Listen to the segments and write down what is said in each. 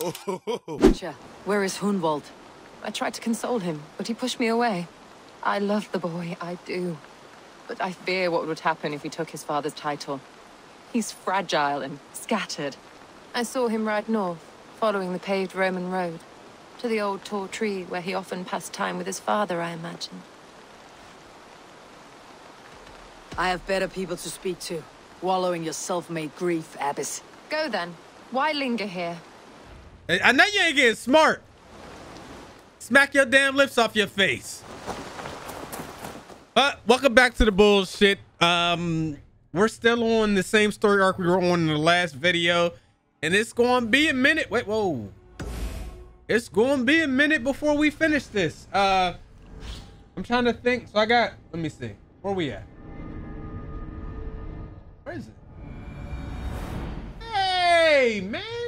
Cha, where is Hunwald? I tried to console him, but he pushed me away. I love the boy, I do. But I fear what would happen if he took his father's title. He's fragile and scattered. I saw him ride north, following the paved Roman road. To the old tall tree where he often passed time with his father, I imagine. I have better people to speak to. Wallow in your self-made grief, Abbess. Go then. Why linger here? I know you ain't getting smart. Smack your damn lips off your face. Uh, welcome back to the bullshit. Um, we're still on the same story arc we were on in the last video, and it's going to be a minute. Wait, whoa. It's going to be a minute before we finish this. Uh, I'm trying to think. So I got, let me see. Where we at? Where is it? Hey, man.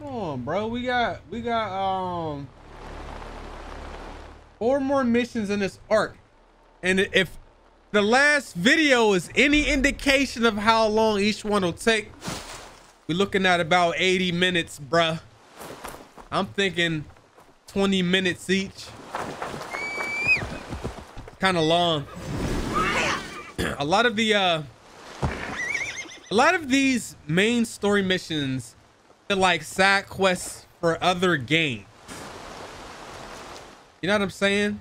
Hold on, bro. We got, we got, um, four more missions in this arc. And if the last video is any indication of how long each one will take, we're looking at about 80 minutes, bruh. I'm thinking 20 minutes each. Kind of long. a lot of the, uh, a lot of these main story missions like side quests for other games. You know what I'm saying?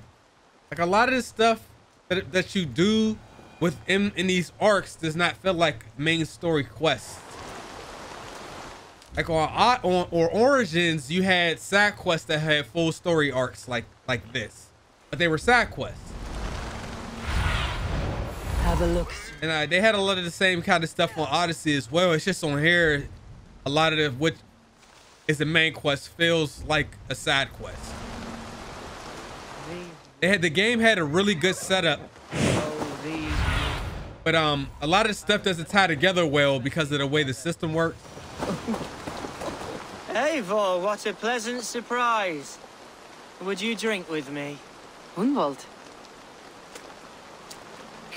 Like a lot of this stuff that, that you do within in these arcs does not feel like main story quests. Like on, on or Origins, you had side quests that had full story arcs like like this, but they were side quests. Have a look. And uh, they had a lot of the same kind of stuff on Odyssey as well. It's just on here, a lot of the, which is the main quest feels like a side quest. They had the game had a really good setup. But um a lot of stuff doesn't tie together well because of the way the system works. Eivor, what a pleasant surprise. Would you drink with me? Hunwald.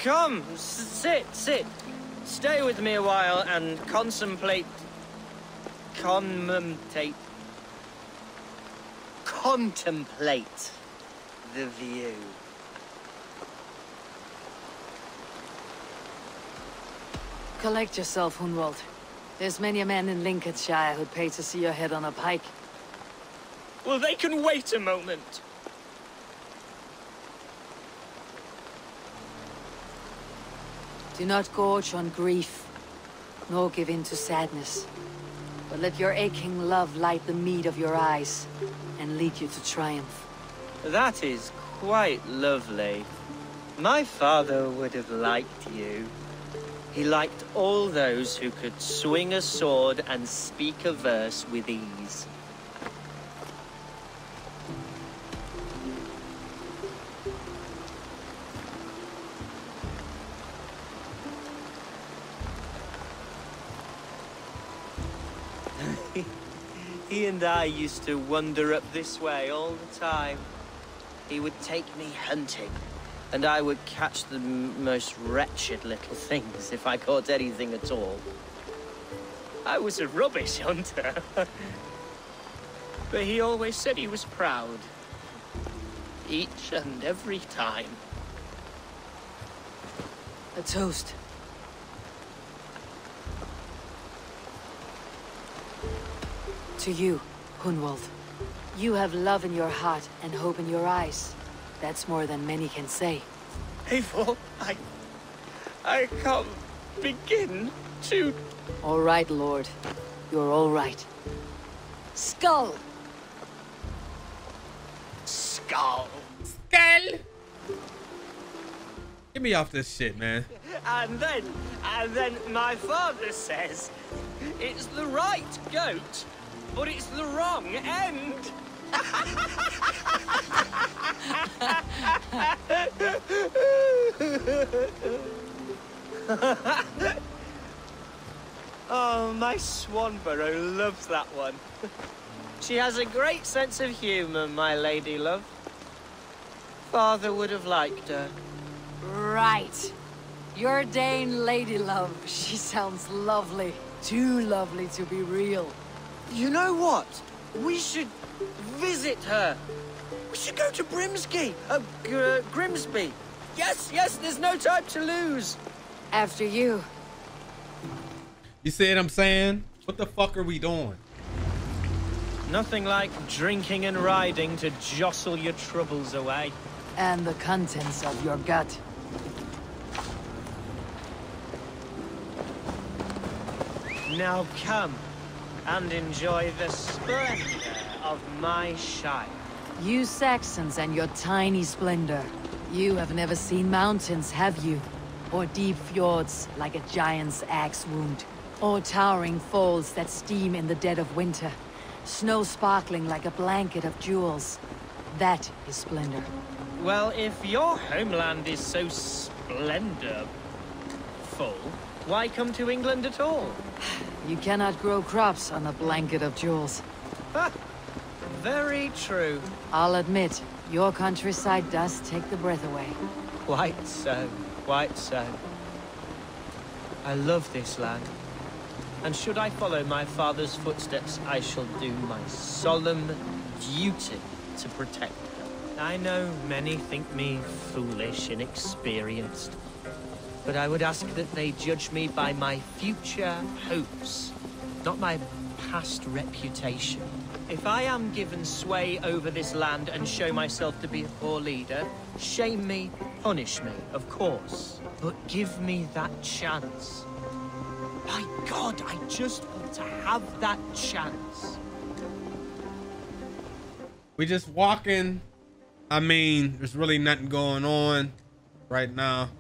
Come, sit, sit. Stay with me a while and contemplate... Contemplate... Contemplate the view. Collect yourself, Hunwald. There's many a man in Lincolnshire who'd pay to see your head on a pike. Well, they can wait a moment. Do not gorge on grief, nor give in to sadness. But let your aching love light the mead of your eyes, and lead you to triumph. That is quite lovely. My father would have liked you. He liked all those who could swing a sword and speak a verse with ease. He and I used to wander up this way all the time. He would take me hunting, and I would catch the most wretched little things if I caught anything at all. I was a rubbish hunter. but he always said he was proud. Each and every time. A toast. To you, Hunwald. You have love in your heart and hope in your eyes. That's more than many can say. Eivor, I... I can't begin to... All right, Lord. You're all right. Skull! Skull. Skull! Get me off this shit, man. And then, and then my father says, it's the right goat, but it's the wrong end. oh, my Swanborough loves that one. she has a great sense of humour, my lady love. Father would have liked her. Right. Your Dane lady love. She sounds lovely. Too lovely to be real. You know what? We should visit her. We should go to Brimsby. Uh, G- Grimsby. Yes, yes, there's no time to lose. After you. You see what I'm saying? What the fuck are we doing? Nothing like drinking and riding to jostle your troubles away. And the contents of your gut. Now come and enjoy the splendor of my shire. You Saxons and your tiny splendor. You have never seen mountains, have you? Or deep fjords like a giant's axe wound. Or towering falls that steam in the dead of winter. Snow sparkling like a blanket of jewels. That is splendor. Well, if your homeland is so splendor full, why come to England at all? You cannot grow crops on a blanket of jewels. Very true. I'll admit, your countryside does take the breath away. Quite so, quite so. I love this land. And should I follow my father's footsteps, I shall do my solemn duty to protect her. I know many think me foolish, inexperienced. But I would ask that they judge me by my future hopes, not my past reputation. If I am given sway over this land and show myself to be a poor leader, shame me, punish me, of course. But give me that chance. My God, I just want to have that chance. We just walking. I mean, there's really nothing going on right now.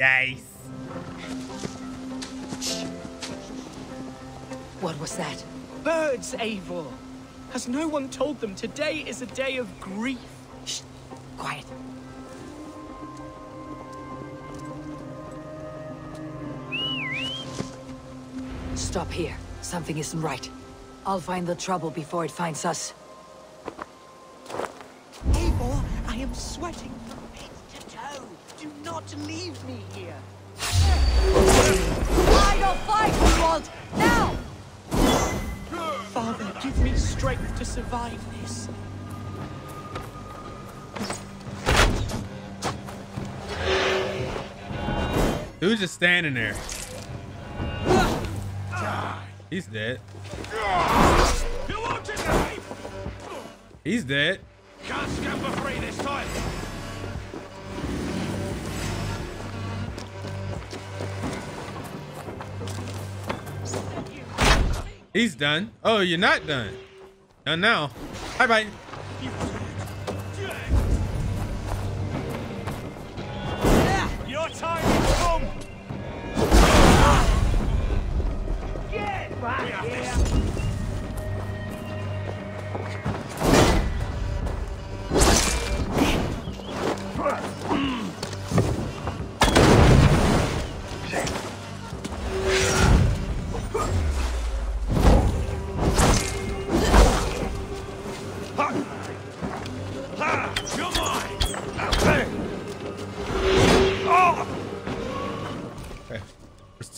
Guys. What was that? Birds, Eivor! Has no one told them today is a day of grief? Shh! Quiet. Stop here. Something isn't right. I'll find the trouble before it finds us. Eivor, I am sweating from head to toe. Do not leave me here. Fight or fight, Romuald! Now! Father, give me strength to survive this. Who's just standing there? He's dead. You want it, Dave? He's dead. He's done. Oh, you're not done. Done now. Bye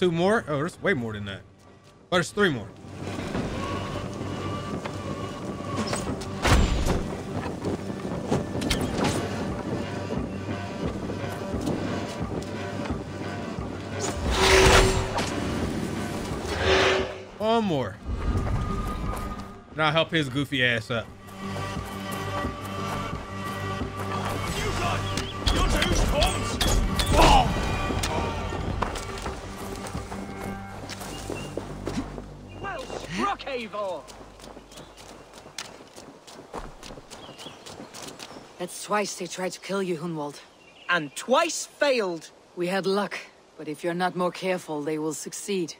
two more. Oh, there's way more than that. But there's three more. One more. And I'll help his goofy ass up. That's twice they tried to kill you, Hunwald. And twice failed. We had luck, but if you're not more careful, they will succeed.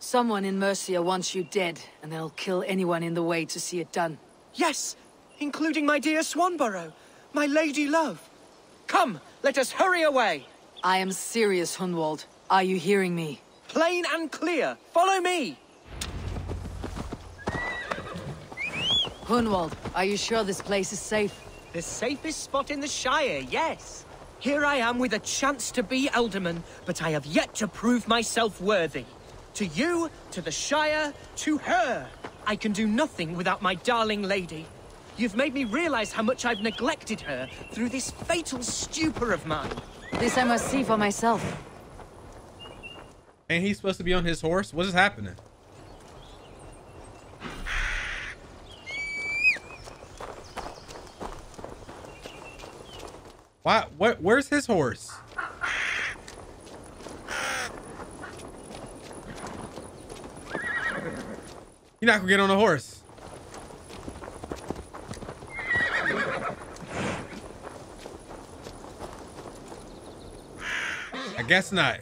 Someone in Mercia wants you dead, and they'll kill anyone in the way to see it done. Yes, including my dear Swanborough, my lady love. Come, let us hurry away. I am serious, Hunwald. Are you hearing me? Plain and clear. Follow me. Hunwald, are you sure this place is safe? The safest spot in the Shire, yes. Here I am with a chance to be Ealdorman, but I have yet to prove myself worthy. To you, to the Shire, to her. I can do nothing without my darling lady. You've made me realize how much I've neglected her through this fatal stupor of mine. This I must see for myself. Ain't he supposed to be on his horse? What is happening? Why? What? Where's his horse? You're not gonna get on a horse. I guess not.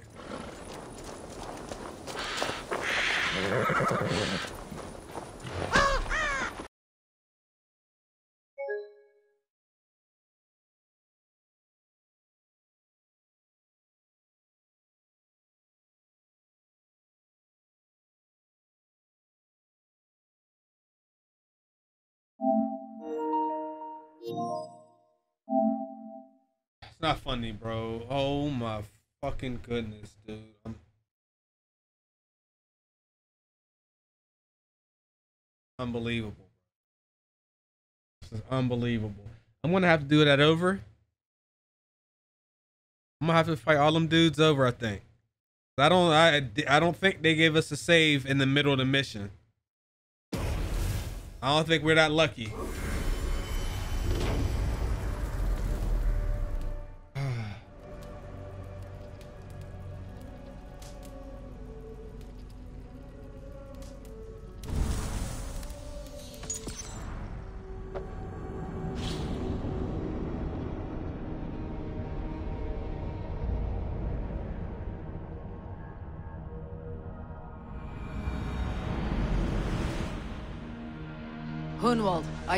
It's not funny, bro. Oh my fucking goodness, dude. I'm... Unbelievable. This is unbelievable. I'm gonna have to do that over. I'm gonna have to fight all them dudes over. I think. I don't. I. I don't think they gave us a save in the middle of the mission. I don't think we're that lucky.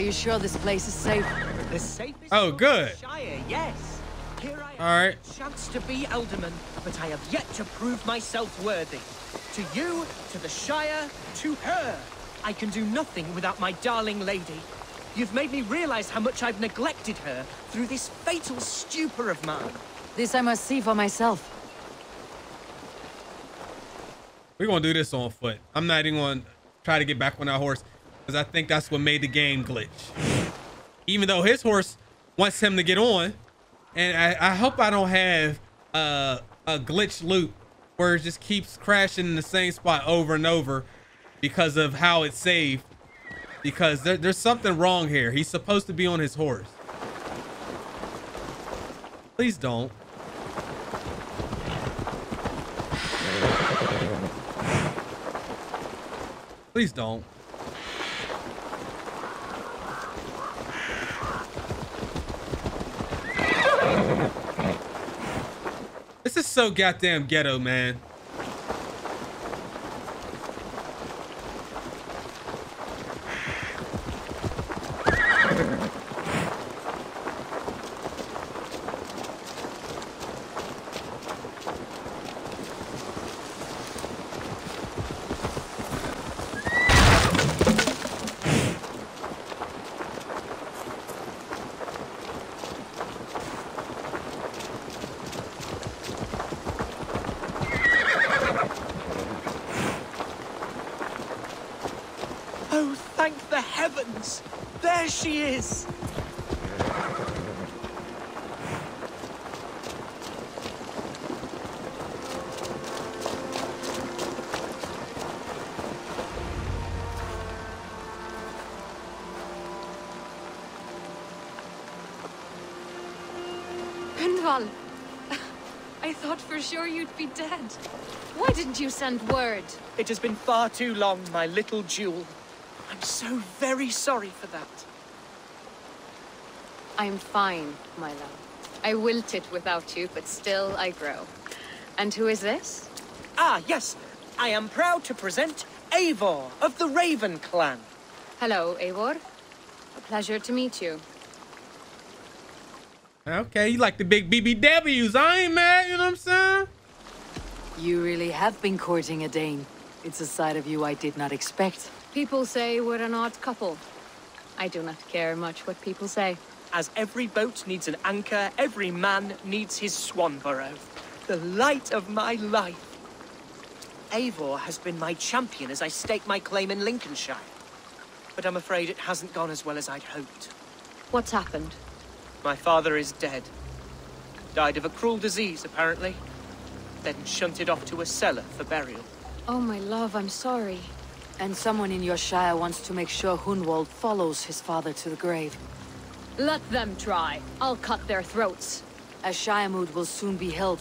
You sure this place is safe? The safest Oh, good. Shire, yes. Here I am. All right. with a Chance to be Ealdorman, but I have yet to prove myself worthy. To you, to the Shire, to her. I can do nothing without my darling lady. You've made me realize how much I've neglected her through this fatal stupor of mine. This I must see for myself. We're gonna do this on foot. I'm not even gonna try to get back on that horse because I think that's what made the game glitch. Even though his horse wants him to get on, and I, I hope I don't have uh, a glitch loop where it just keeps crashing in the same spot over and over because of how it's saved. Because there, there's something wrong here. He's supposed to be on his horse. Please don't. Please don't. So goddamn ghetto, man. You send word? It has been far too long, my little jewel. I'm so very sorry for that. I'm fine, my love. I wilted without you, but still I grow. And who is this? Ah, yes. I am proud to present Eivor of the Raven Clan. Hello, Eivor. A pleasure to meet you. Okay, you like the big BBWs. I ain't mad, you know what I'm saying? You really have been courting a Dane. It's a side of you I did not expect. People say we're an odd couple. I do not care much what people say. As every boat needs an anchor, every man needs his Swanborough. The light of my life. Eivor has been my champion as I stake my claim in Lincolnshire. But I'm afraid it hasn't gone as well as I'd hoped. What's happened? My father is dead. Died of a cruel disease, apparently. Then shunted off to a cellar for burial. Oh, my love, I'm sorry. And someone in your shire wants to make sure Hunwald follows his father to the grave. Let them try. I'll cut their throats. A shire will soon be held.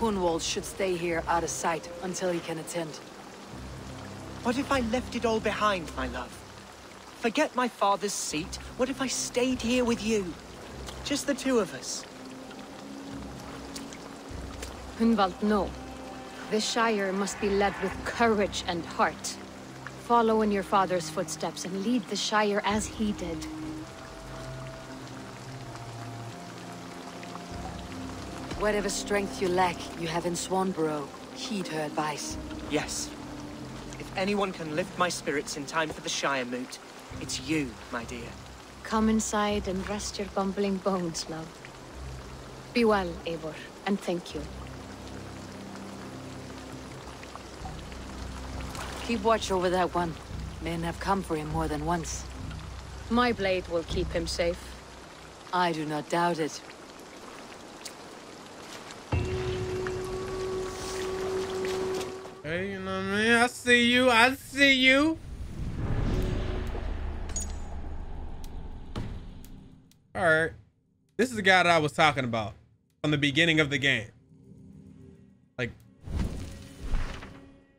Hunwald should stay here out of sight until he can attend. What if I left it all behind, my love? Forget my father's seat. What if I stayed here with you? Just the two of us. Hunwald, no. The Shire must be led with courage and heart. Follow in your father's footsteps and lead the Shire as he did. Whatever strength you lack, you have in Swanborough. Heed her advice. Yes. If anyone can lift my spirits in time for the Shire moot, it's you, my dear. Come inside and rest your bumbling bones, love. Be well, Eivor, and thank you. Keep watch over that one. Men have come for him more than once. My blade will keep him safe. I do not doubt it. Hey, you know what I mean? I see you. I see you. All right. This is the guy that I was talking about from the beginning of the game.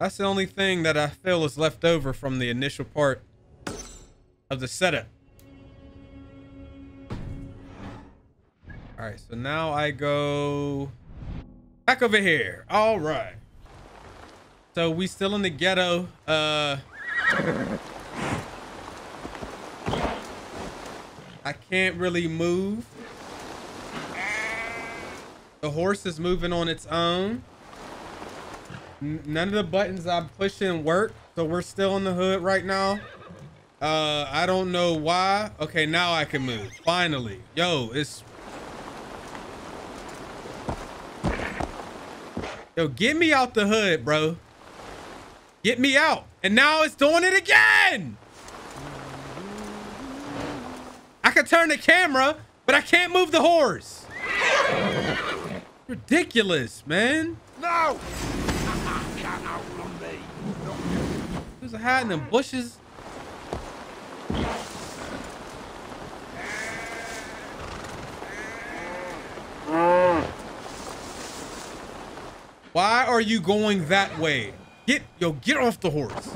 That's the only thing that I feel is left over from the initial part of the setup. All right, so now I go back over here. All right. So we still in the ghetto. Uh I can't really move. The horse is moving on its own. None of the buttons I'm pushing work, so we're still in the hood right now. Uh, I don't know why. Okay, now I can move. Finally. Yo, it's... Yo, get me out the hood, bro. Get me out. And now it's doing it again. I can turn the camera, but I can't move the horse. Ridiculous, man. No! Can't outrun me. Who's hiding in bushes? Why are you going that way? Get yo, get off the horse.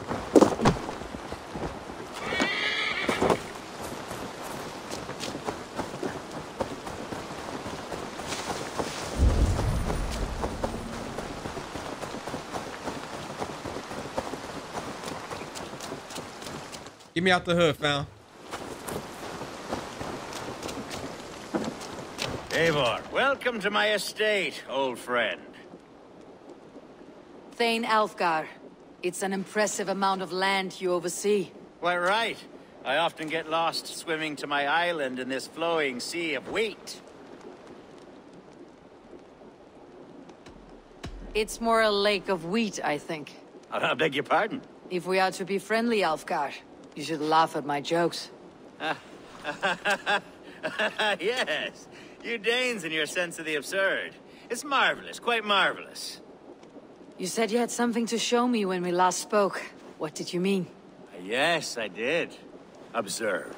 Get me out the hood, fam. Eivor, welcome to my estate, old friend. Thane Alfgar. It's an impressive amount of land you oversee. Quite right. I often get lost swimming to my island in this flowing sea of wheat. It's more a lake of wheat, I think. I beg your pardon. If we are to be friendly, Alfgar, you should laugh at my jokes. yes, you Danes and your sense of the absurd. It's marvelous, quite marvelous. You said you had something to show me when we last spoke. What did you mean? Yes, I did. Observe.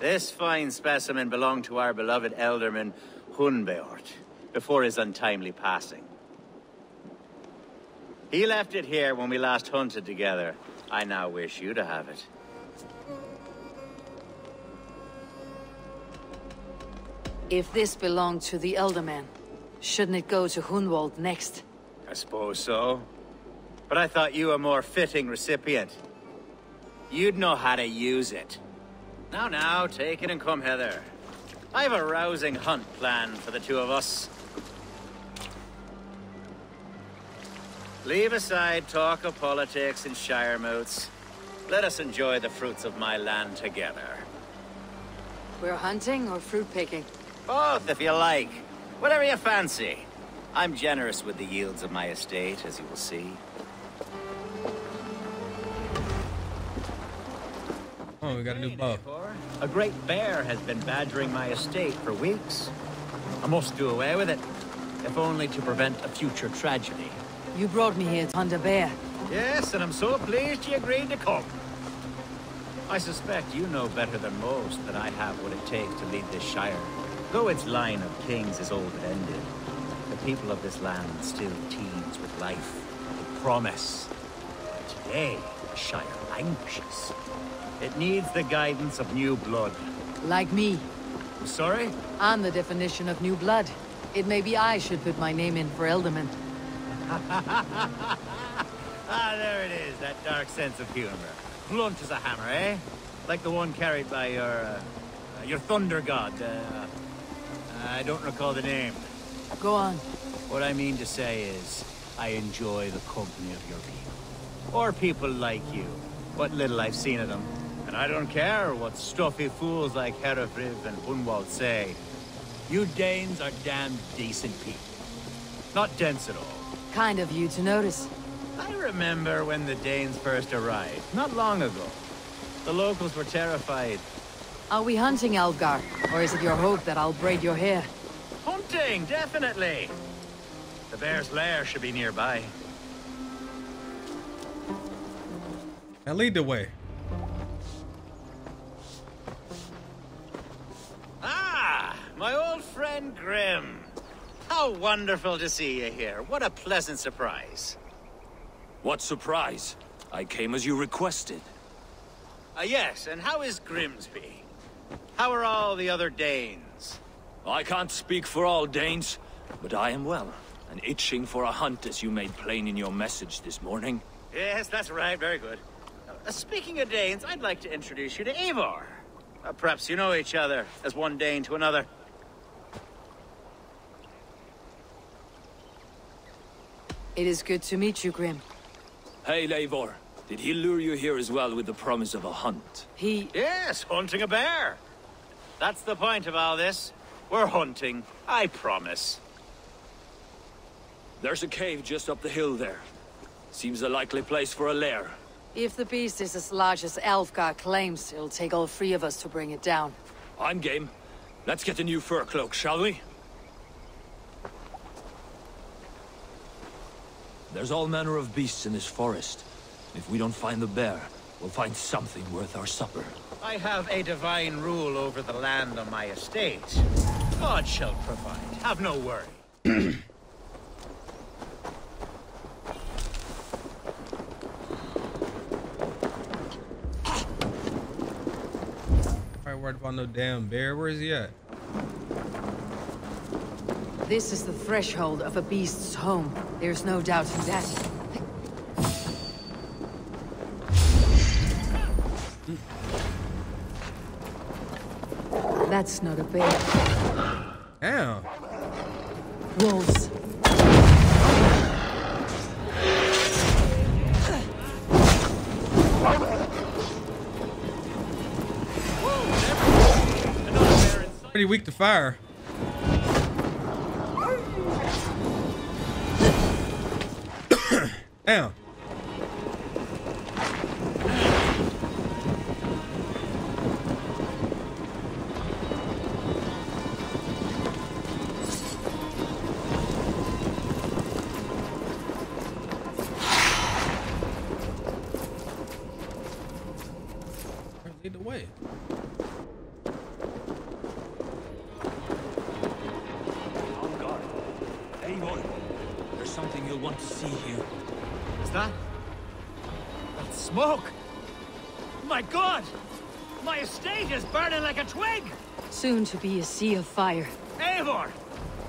This fine specimen belonged to our beloved ealdorman, Hunbeorht, before his untimely passing. He left it here when we last hunted together. I now wish you to have it. If this belonged to the Ealdorman, shouldn't it go to Hunwald next? I suppose so. But I thought you a more fitting recipient. You'd know how to use it. Now, now, take it and come hither. I've a rousing hunt planned for the two of us. Leave aside talk of politics and shire moots. Let us enjoy the fruits of my land together. We're hunting or fruit picking? Both, if you like. Whatever you fancy. I'm generous with the yields of my estate, as you will see. Oh, we got a new bow. A great bear has been badgering my estate for weeks. I must do away with it, if only to prevent a future tragedy. You brought me here to hunt a bear. Yes, and I'm so pleased you agreed to come. I suspect you know better than most that I have what it takes to lead this Shire. Though its line of kings is old and ended, the people of this land still teems with life, with promise. But today, the Shire languishes. It needs the guidance of new blood. Like me. I'm sorry? I'm the definition of new blood. It may be I should put my name in for Ealdorman. Ah, there it is, that dark sense of humor. Blunt as a hammer, eh? Like the one carried by your, uh, uh, your thunder god, uh, I don't recall the name. Go on. What I mean to say is, I enjoy the company of your people. Or people like you. What little I've seen of them. And I don't care what stuffy fools like Herefrith and Hunwald say. You Danes are damn decent people. Not dense at all. Kind of you to notice. I remember when the Danes first arrived, not long ago. The locals were terrified. Are we hunting Alfgar? Or is it your hope that I'll braid your hair? Hunting, definitely! The bear's lair should be nearby. Now lead the way. Ah, my old friend Grim. How wonderful to see you here. What a pleasant surprise. What surprise. I came as you requested. Uh, yes, and how is Grimsby? How are all the other Danes? I can't speak for all Danes, but I am well, and itching for a hunt as you made plain in your message this morning. Yes, that's right. Very good. Uh, speaking of Danes, I'd like to introduce you to Eivor. Uh, perhaps you know each other, as one Dane to another. It is good to meet you, Grim. Hey, Eivor. Did he lure you here as well with the promise of a hunt? He... Yes, hunting a bear. That's the point of all this. We're hunting, I promise. There's a cave just up the hill there. Seems a likely place for a lair. If the beast is as large as Elfgar claims, it'll take all three of us to bring it down. I'm game. Let's get a new fur cloak, shall we? There's all manner of beasts in this forest. If we don't find the bear, we'll find something worth our supper. I have a divine rule over the land on my estate. God shall provide. Have no worry. I worried about no damn bear. Where is he at? This is the threshold of a beast's home. There's no doubt in that. That's not a bear. Damn. Wolves. Pretty weak to fire. Damn. Soon to be a sea of fire. Eivor!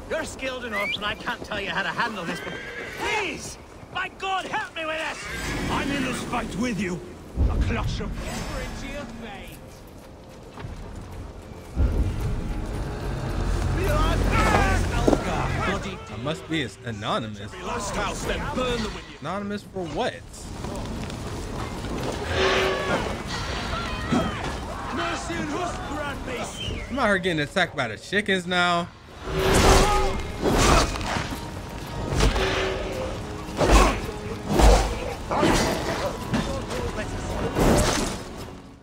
You're skilled enough, and I can't tell you how to handle this, but please! My God, help me with this! I'm in this fight with you. A clutch of into your veins. I must be as anonymous. last house, then burn the window. Anonymous for what? I'm out here getting attacked by the chickens now.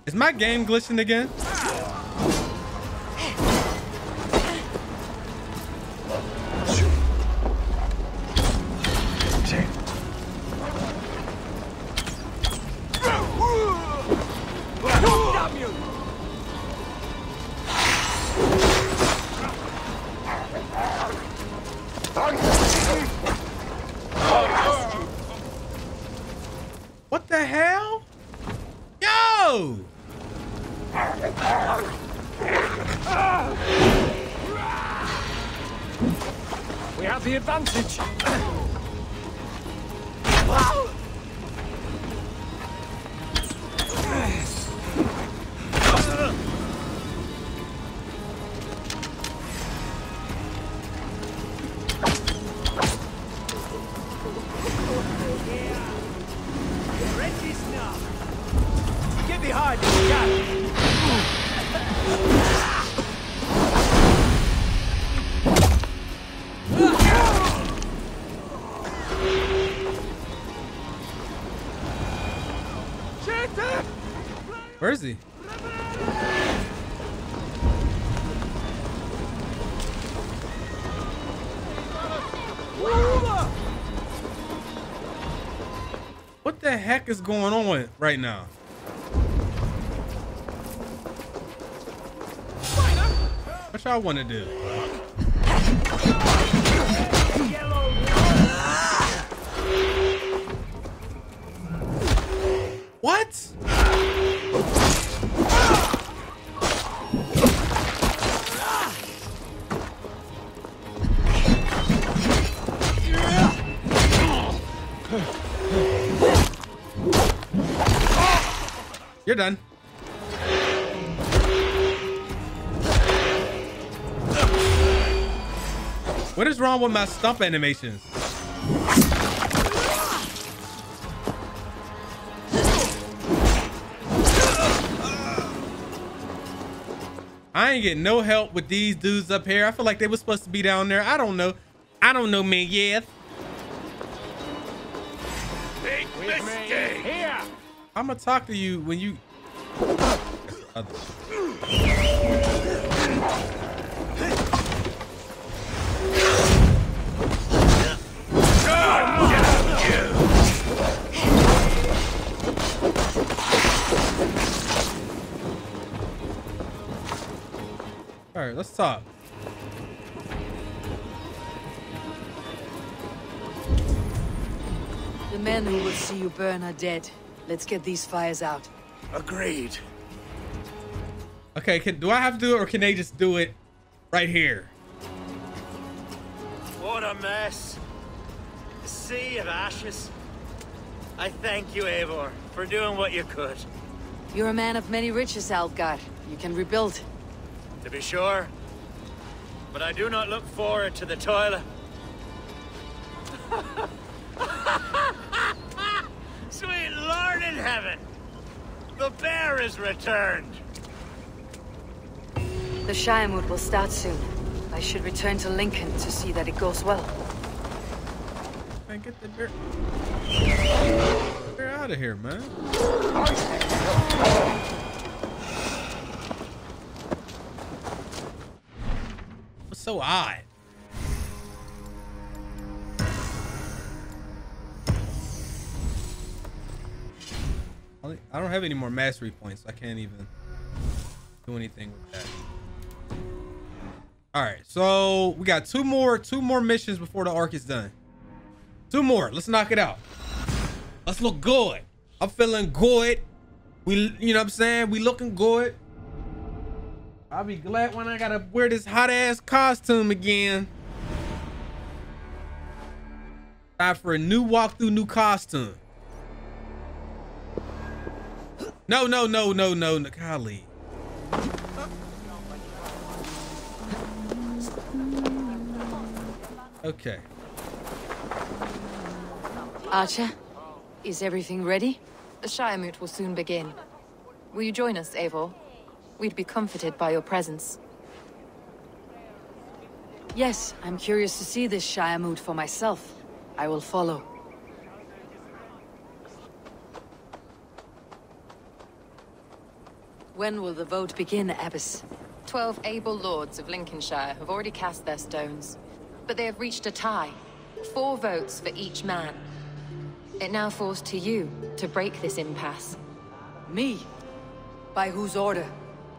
Is my game glitching again? What the hell? Yo! We have the advantage. Heck is going on right now? What y'all want to do? Wrong with my stump animations? I ain't getting no help with these dudes up here. I feel like they were supposed to be down there. I don't know. I don't know, man. Yeah. Big mistake. Here! I'm gonna talk to you when you. All right, let's talk. The men who will see you burn are dead. Let's get these fires out. Agreed. Okay, can, do I have to do it or can they just do it right here? What a mess. A sea of ashes. I thank you, Eivor, for doing what you could. You're a man of many riches, Alfgar. You can rebuild. To be sure. But I do not look forward to the toilet. Sweet Lord in heaven! The bear is returned! The Shiremoot will start soon. I should return to Lincoln to see that it goes well. Man, get the dirt. Get out of here, man. So odd? I don't- I don't have any more mastery points. I can't even do anything with that. All right, so we got two more, two more missions before the arc is done. Two more. Let's knock it out. Let's look good. I'm feeling good. We, you know what I'm saying? We looking good. I'll be glad when I gotta wear this hot ass costume again. Time for a new walkthrough, new costume. No, no, no, no, no, golly. Okay. Archer, is everything ready? The Shiremoot will soon begin. Will you join us, Eivor? We'd be comforted by your presence. Yes, I'm curious to see this Shire moot for myself. I will follow. When will the vote begin, Abbess? Twelve able lords of Lincolnshire have already cast their stones, but they have reached a tie. Four votes for each man. It now falls to you to break this impasse. Me? By whose order?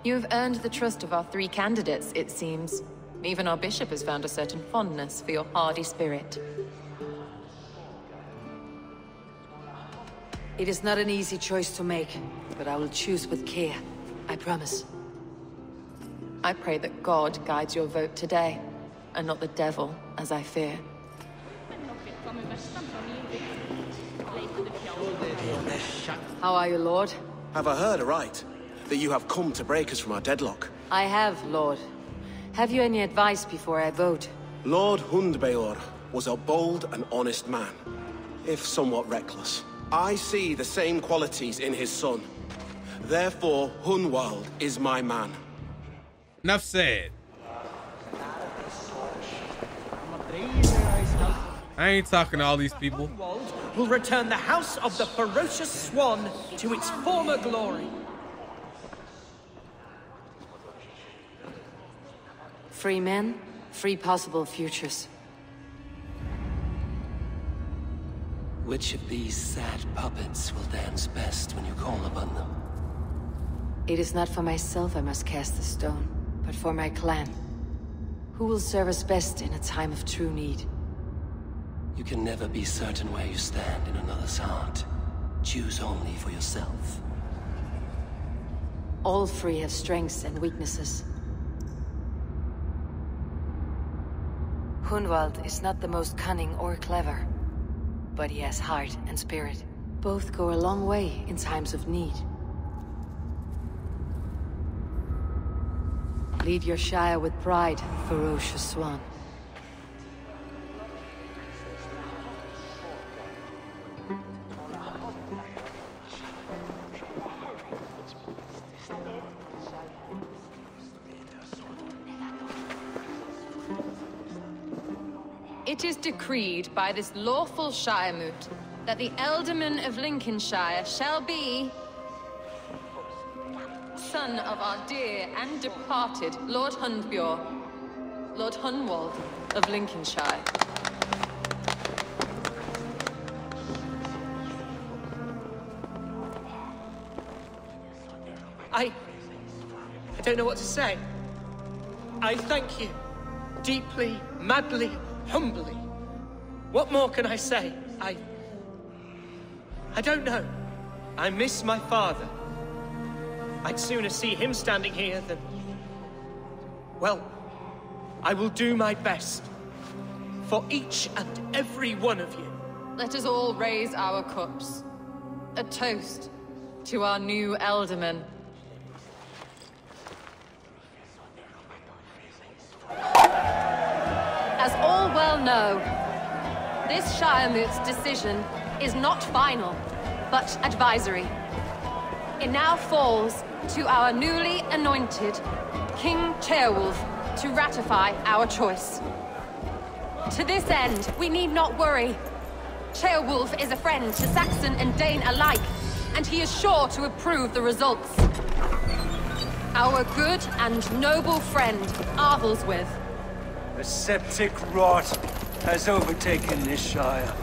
You have earned the trust of our three candidates, it seems. Even our bishop has found a certain fondness for your hardy spirit. It is not an easy choice to make, but I will choose with care. I promise. I pray that God guides your vote today, and not the devil, as I fear. How are you, Lord? Have I heard aright? That you have come to break us from our deadlock? I have, Lord. Have you any advice before I vote? Lord Hunbeorht was a bold and honest man, if somewhat reckless. I see the same qualities in his son. Therefore, Hunwald is my man. Enough said. I ain't talking to all these people. will return the House of the Ferocious Swan to its former glory. Free men, free possible futures. Which of these sad puppets will dance best when you call upon them? It is not for myself I must cast the stone, but for my clan. Who will serve us best in a time of true need? You can never be certain where you stand in another's heart. Choose only for yourself. All three have strengths and weaknesses. Hunwald is not the most cunning or clever, but he has heart and spirit. Both go a long way in times of need. Lead your Shire with pride, ferocious swan. It is decreed by this lawful Shire moot that the Ealdorman of Lincolnshire shall be... son of our dear and departed Lord Hunbeorht, Lord Hunwald of Lincolnshire. I... I don't know what to say. I thank you. Deeply, madly, humbly. What more can I say? I... I don't know. I miss my father. I'd sooner see him standing here than... Well, I will do my best. For each and every one of you. Let us all raise our cups. A toast to our new Ealdorman. As know, this Shiremoot's decision is not final, but advisory. It now falls to our newly anointed King Ceolwulf to ratify our choice. To this end, we need not worry. Ceolwulf is a friend to Saxon and Dane alike, and he is sure to approve the results. Our good and noble friend, Arthelswith, A septic rot has overtaken this Shire.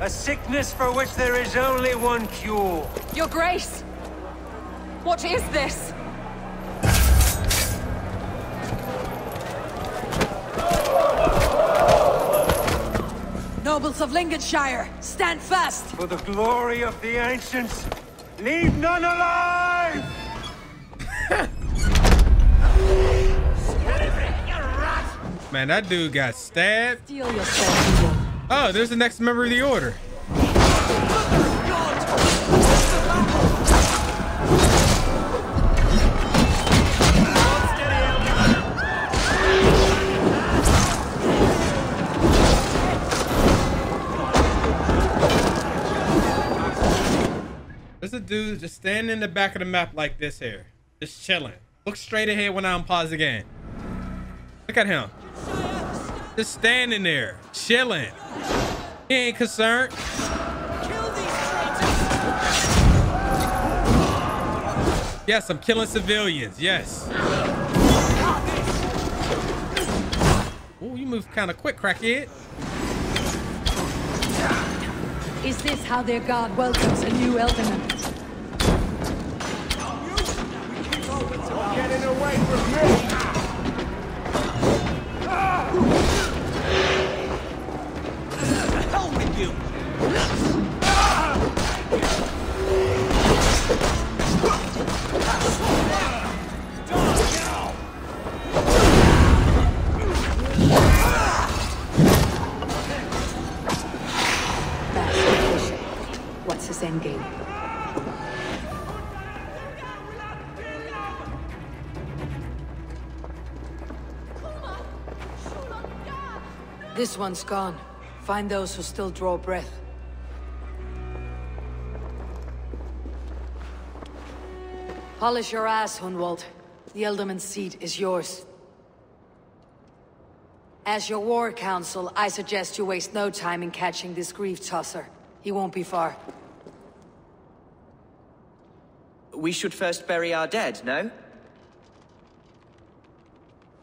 A sickness for which there is only one cure. Your Grace! What is this? Nobles of Lincolnshire, stand fast! For the glory of the ancients, leave none alive! Man, that dude got stabbed. Oh, there's the next member of the order. There's a dude just standing in the back of the map like this here. Just chilling. Look straight ahead when I unpause the game. Look at him. Just standing there, chilling. He ain't concerned. Yes, I'm killing civilians. Yes. Oh, you move kind of quick, crackhead. Is this how their god welcomes a new Ealdorman? Getting away from me! This one's gone. Find those who still draw breath. Polish your ass, Hunwald. The Ealdorman's seat is yours. As your war council, I suggest you waste no time in catching this grief tosser. He won't be far. We should first bury our dead, no?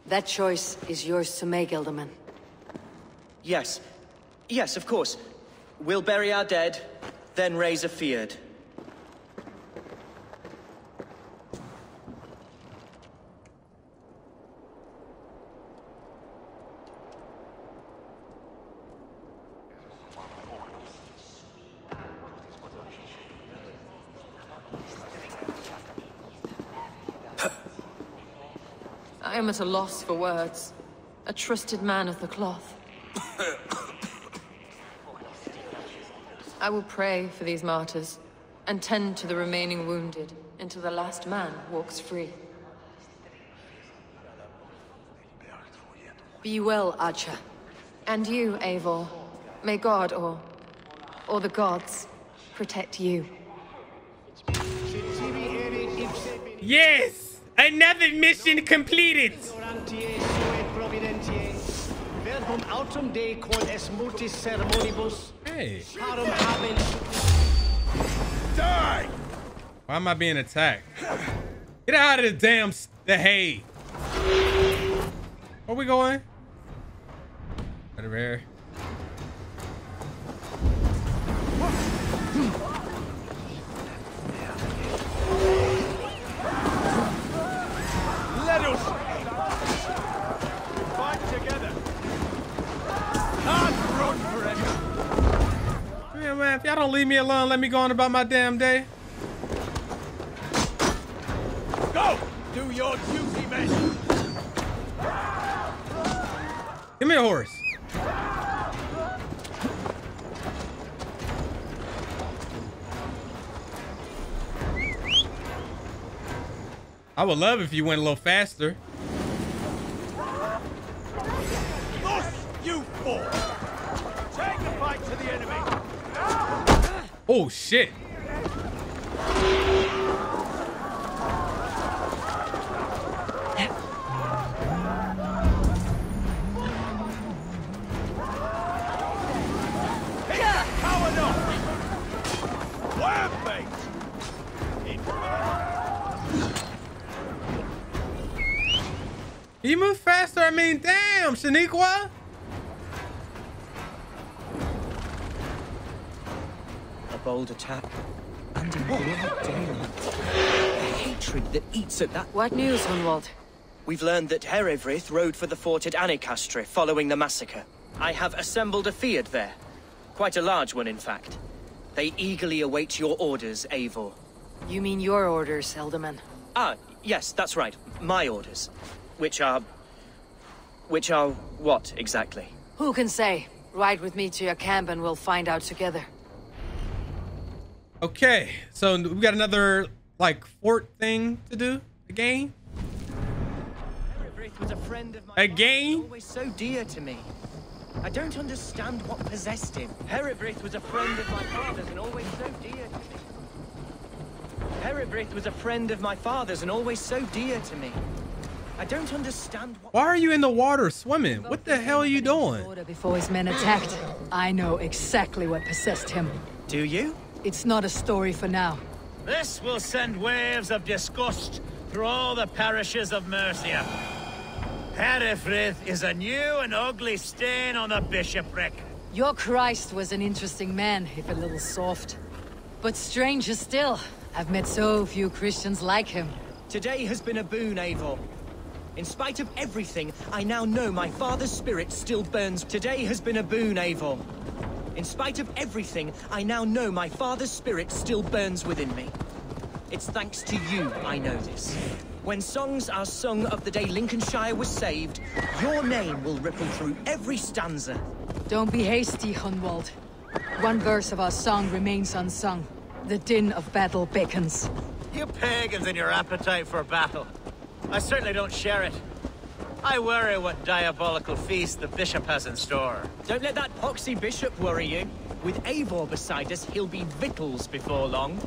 That choice is yours to make, Ealdorman. Yes. Yes, of course. We'll bury our dead, then raise a fyrd. At a loss for words. A trusted man of the cloth. I will pray for these martyrs, and tend to the remaining wounded until the last man walks free. Be well, Archer. And you, Eivor. May God, or... or the gods, protect you. Yes! Another mission completed! Verbum autum Dei quod es multis ceremonibus. Hey. Die! Why am I being attacked? Get out of the damn the hay. Where we going? Right over here. Y'all don't leave me alone, let me go on about my damn day. Go! Do your duty, men. Give me a horse. I would love if you went a little faster. Thus you fall. Take the fight to the enemy. Oh shit. Power not. Worm bait. You move faster. I mean, damn, Shaniqua. Bold attack. And in broad daylight. A hatred that eats at that. What news, Hunwald? We've learned that Herefrith rode for the fort at Annikastre following the massacre. I have assembled a field there. Quite a large one, in fact. They eagerly await your orders, Eivor. You mean your orders, Ealdorman? Ah, yes, that's right. My orders. Which are... Which are what, exactly? Who can say? Ride with me to your camp and we'll find out together. Okay, so we got another like fort thing to do again. Herefrith was a friend of mine. Again? Always so dear to me. I don't understand what possessed him. Herefrith was a friend of my father's and always so dear to me. Herefrith was a friend of my father's and always so dear to me. I don't understand what... Why are you in the water swimming? What the hell are you doing? Before his men attacked. I know exactly what possessed him. Do you? It's not a story for now. This will send waves of disgust through all the parishes of Mercia. Herefrith is a new and ugly stain on the bishopric. Your Christ was an interesting man, if a little soft. But stranger still, I've met so few Christians like him. Today has been a boon, Eivor. In spite of everything, I now know my father's spirit still burns. Today has been a boon, Eivor. In spite of everything, I now know my father's spirit still burns within me. It's thanks to you I know this. When songs are sung of the day Lincolnshire was saved, your name will ripple through every stanza. Don't be hasty, Hunwald. One verse of our song remains unsung. The din of battle beckons. You pagans and your appetite for battle. I certainly don't share it. I worry what diabolical feast the bishop has in store. Don't let that poxy bishop worry you. With Eivor beside us, he'll be victuals before long.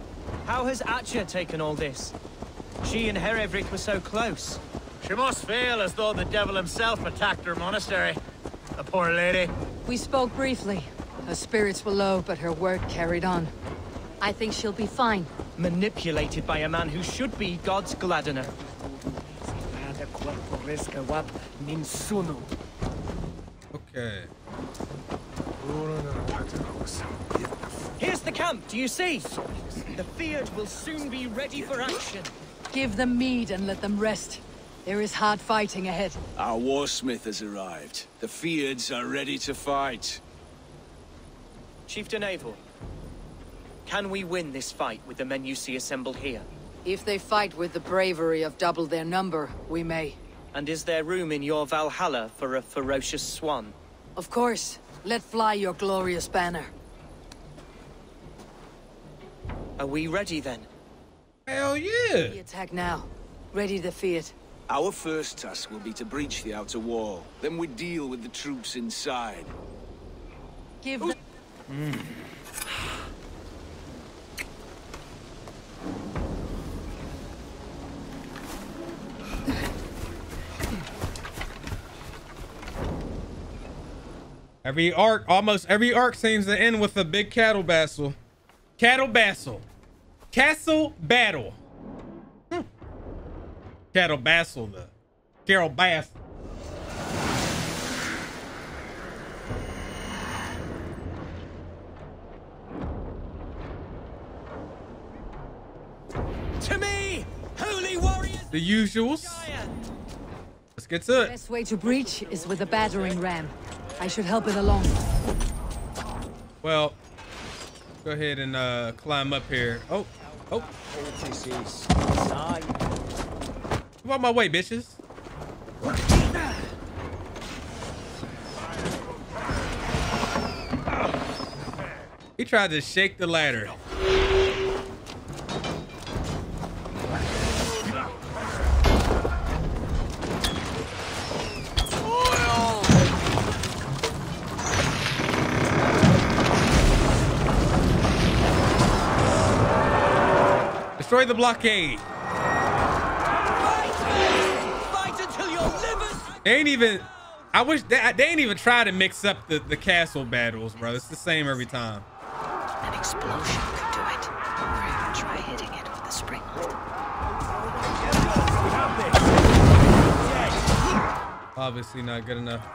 How has Atcha taken all this? She and Herefrith were so close. She must feel as though the devil himself attacked her monastery. The poor lady. We spoke briefly. Her spirits were low, but her work carried on. I think she'll be fine. Manipulated by a man who should be God's gladdener. Okay. Here's the camp, do you see? The fyrd will soon be ready for action. Give them mead and let them rest. There is hard fighting ahead. Our warsmith has arrived. The fyrds are ready to fight. Chieftain Eivor, can we win this fight with the men you see assembled here? If they fight with the bravery of double their number, we may. And is there room in your Valhalla for a ferocious swan? Of course. Let fly your glorious banner. Are we ready then? Hell yeah! We attack now. Ready the fyrd. Our first task will be to breach the outer wall. Then we deal with the troops inside. Give them... Hmm. Every arc, almost every arc seems to end with a big cattle battle. Cattle battle. Castle battle. Hmm. Cattle battle, the Carol Bass. To me, holy warriors! The usuals. Let's get to it. Best way to breach is with a battering ram. I should help it along. Well, go ahead and uh, climb up here. Oh, oh. Come on my way, bitches. He tried to shake the ladder. Destroy the blockade. Fight until. They ain't even. I wish they, they ain't even try to mix up the, the castle battles, bro. It's the same every time. An explosion could do it. Or even try hitting it with the spring. Obviously not good enough.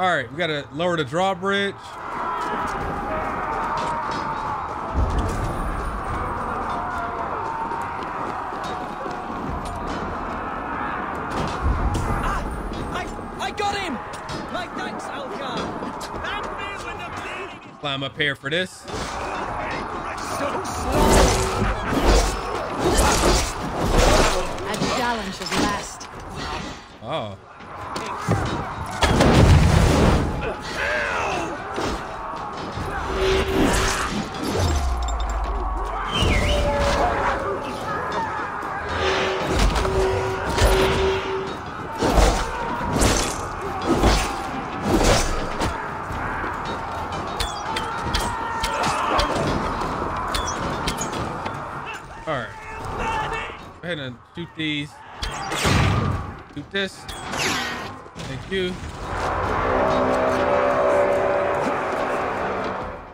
All right, we gotta lower the drawbridge. Ah, I, I got him! My thanks, Alfgar. Climb up here for this. This. Thank you.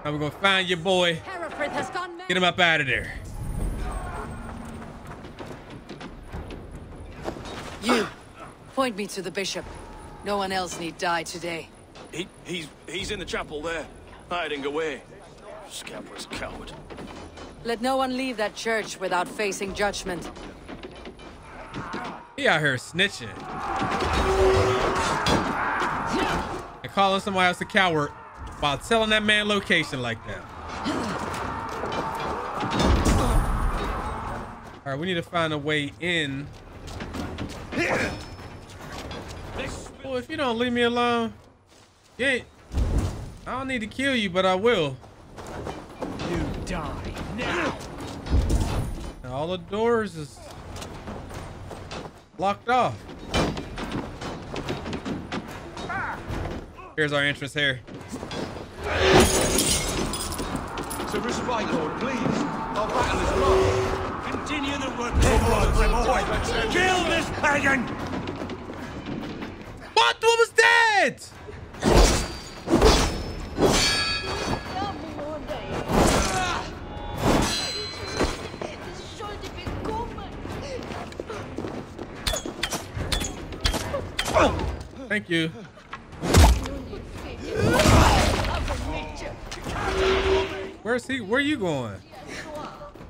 Now we're gonna find your boy. Has gone. Get him up out of there. You, point me to the bishop. No one else need die today. He, he's, he's in the chapel there, hiding away. Scabrous coward. Let no one leave that church without facing judgment. He out here snitching. And calling somebody else a coward while telling that man location like that. All right, we need to find a way in. Well, if you don't leave me alone, ain't. I don't need to kill you, but I will. You die now. And all the doors is locked off. Here's our entrance here. So respite, Lord, please. Our battle is lost. Continue the work. Kill this oh, pagan! What? What was that? Thank you. Where's he? Where are you going?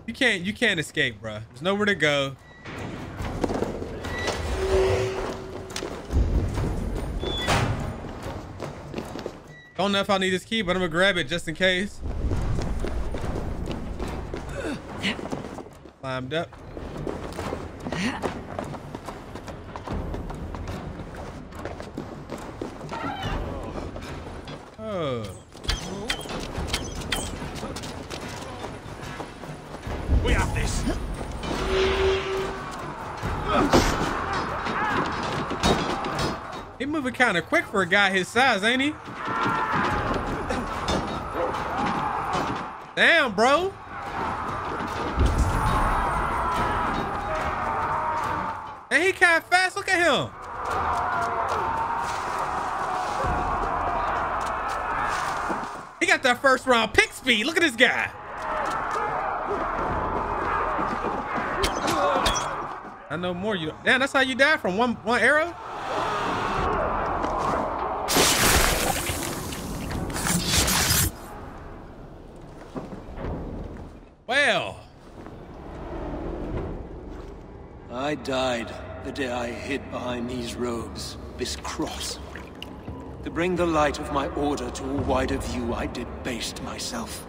You can't. You can't escape, bruh. There's nowhere to go. Don't know if I need this key, but I'm gonna grab it just in case. Climbed up. Kind of quick for a guy his size, ain't he? Damn, bro. And he kind of fast. Look at him. He got that first round pick speed. Look at this guy. I know more. You damn. That's how you die from one one arrow. Died the day I hid behind these robes, this cross. To bring the light of my order to a wider view, I debased myself.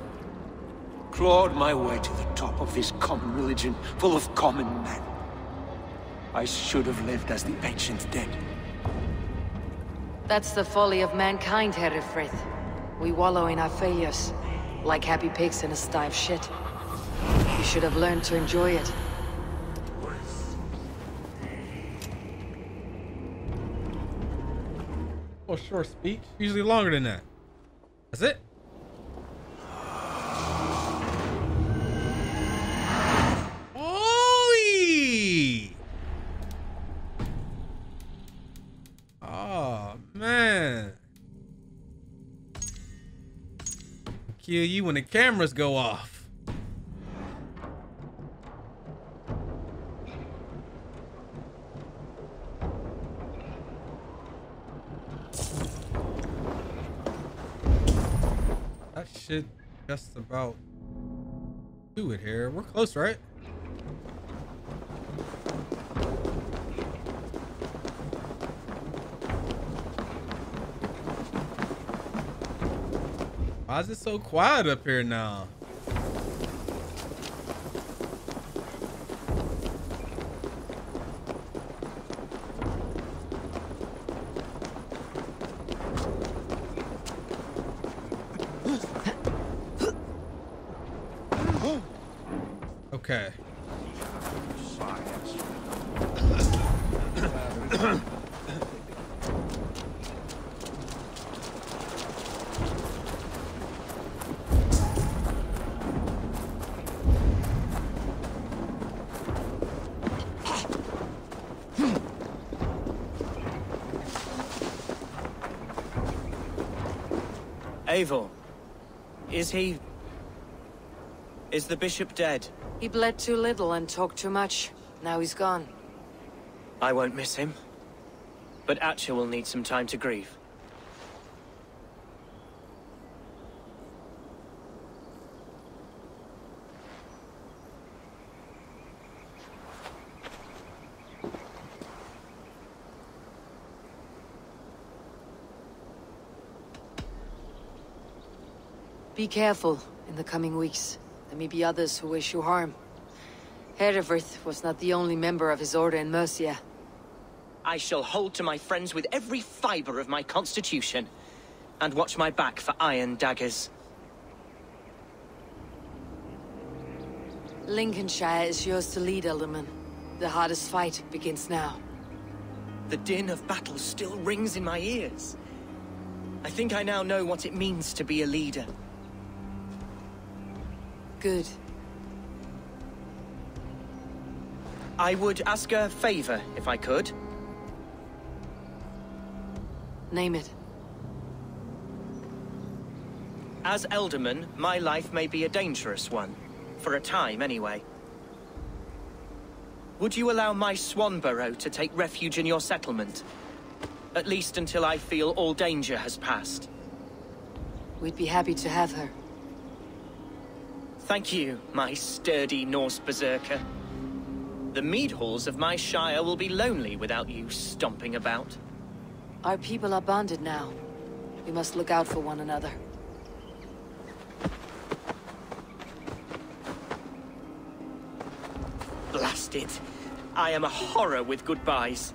Clawed my way to the top of this common religion, full of common men. I should have lived as the ancients did. That's the folly of mankind, Herefrith. We wallow in our failures, like happy pigs in a sty of shit. You should have learned to enjoy it. Short speech. Usually longer than that. That's it. Oi! Oh man. Kill you when the cameras go off. Just about do it here. We're close, right? Why is it so quiet up here now? Eivor, is he... Is the bishop dead? He bled too little and talked too much. Now he's gone. I won't miss him. But Atcha will need some time to grieve. Be careful in the coming weeks. There may be others who wish you harm. Herefrith was not the only member of his order in Mercia. I shall hold to my friends with every fibre of my constitution, and watch my back for iron daggers. Lincolnshire is yours to lead, Ealdorman. The hardest fight begins now. The din of battle still rings in my ears. I think I now know what it means to be a leader. Good. I would ask a favor, if I could. Name it. As Ealdorman, my life may be a dangerous one. For a time, anyway. Would you allow my Swanborough to take refuge in your settlement? At least until I feel all danger has passed. We'd be happy to have her. Thank you, my sturdy Norse berserker. The mead halls of my shire will be lonely without you stomping about. Our people are bonded now. We must look out for one another. Blast it. I am a horror with goodbyes.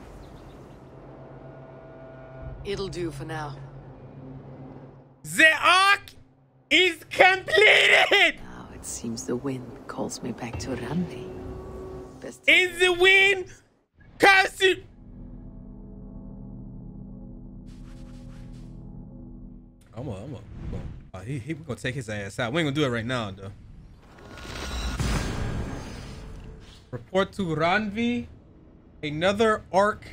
It'll do for now. The arc is completed! Now it seems the wind calls me back to Randvi. Best In the wind comes to... I'm gonna, I'm gonna, oh, uh, he, he we gonna take his ass out. We ain't gonna do it right now, though. Report to Randvi. Another arc.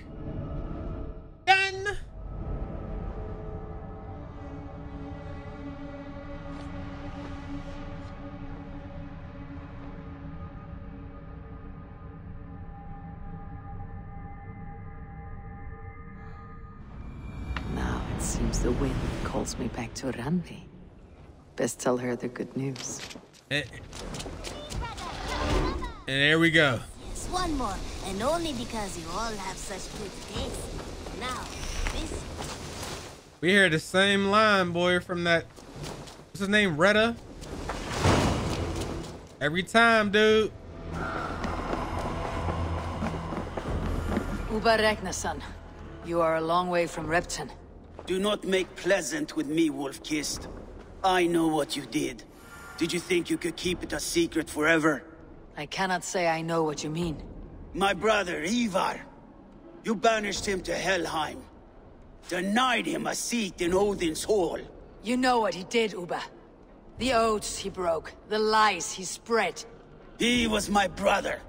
Back to Randvi. Best tell her the good news. And, and there we go. Yes, one more, and only because you all have such good taste. Now, this We hear the same line, boy, from that. What's his name? Retta. Every time, dude. Ubba Ragnarsson, you are a long way from Repton. Do not make pleasant with me, Wolf-Kissed. I know what you did. Did you think you could keep it a secret forever? I cannot say I know what you mean. My brother, Ivar. You banished him to Helheim. Denied him a seat in Odin's hall. You know what he did, Ubba. The oaths he broke, the lies he spread. He was my brother.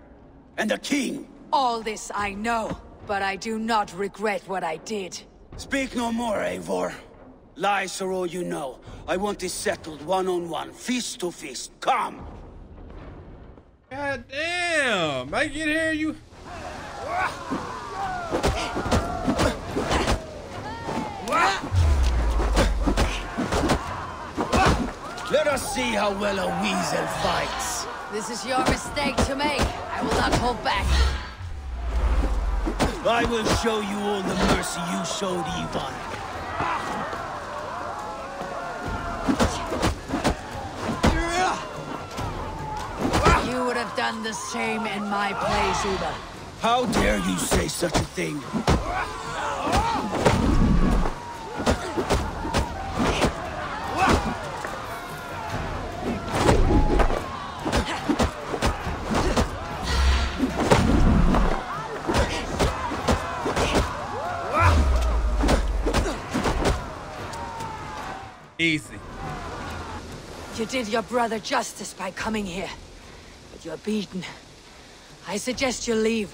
And a king. All this I know, but I do not regret what I did. Speak no more, Eivor. Lies are all you know. I want this settled one-on-one, fist to fist. Come! God damn! I get here, you. Let us see how well a weasel fights. This is your mistake to make. I will not hold back. I will show you all the mercy you showed Ivar. You would have done the same in my place, Ubba. How dare you say such a thing? You did your brother justice by coming here. But you're beaten. I suggest you leave.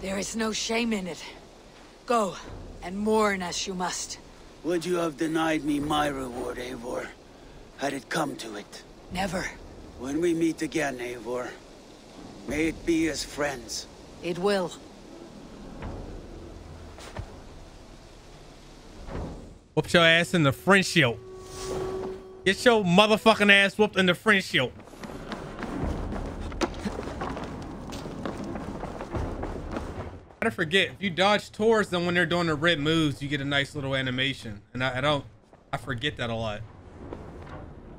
There is no shame in it. Go, and mourn as you must. Would you have denied me my reward, Eivor? Had it come to it? Never. When we meet again, Eivor, may it be as friends. It will. Whoop your ass in the friendship. Get your motherfucking ass whooped in the friendship. I forget if you dodge towards them when they're doing the red moves, you get a nice little animation, and I, I don't, I forget that a lot.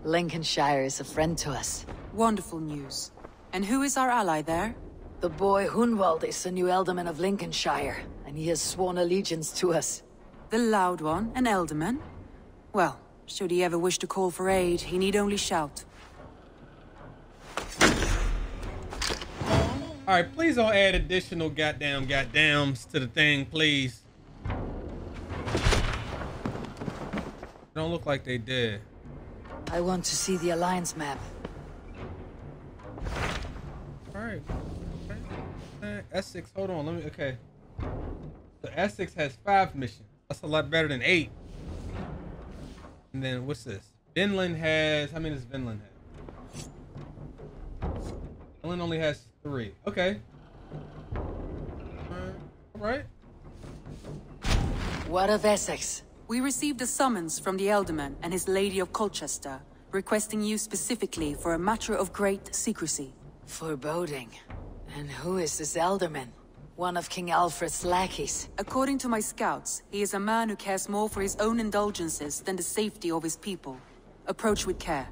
Lincolnshire is a friend to us. Wonderful news. And who is our ally there? The boy Hunwald is the new Ealdorman of Lincolnshire, and he has sworn allegiance to us. The loud one, an Ealdorman? Well, should he ever wish to call for aid, he need only shout. All right, please don't add additional goddamn goddams to the thing, please. Don't look like they did. I want to see the Alliance map. All right. Okay. Uh, Essex, hold on, let me, okay. So Essex has five missions. That's a lot better than eight. And then what's this? Vinland has, how many does Vinland have? Vinland only has three. Okay. All right. What of Essex? We received a summons from the Ealdorman and his Lady of Colchester, requesting you specifically for a matter of great secrecy. Foreboding. And who is this Ealdorman? One of King Alfred's lackeys. According to my scouts, he is a man who cares more for his own indulgences than the safety of his people. Approach with care.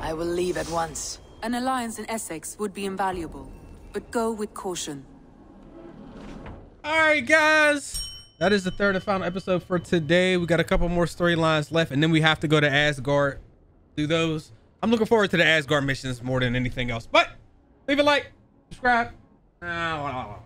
I will leave at once. An alliance in Essex would be invaluable, but go with caution. All right, guys. That is the third and final episode for today. We got a couple more storylines left, and then we have to go to Asgard. Do those. I'm looking forward to the Asgard missions more than anything else. But leave a like, subscribe. Ah,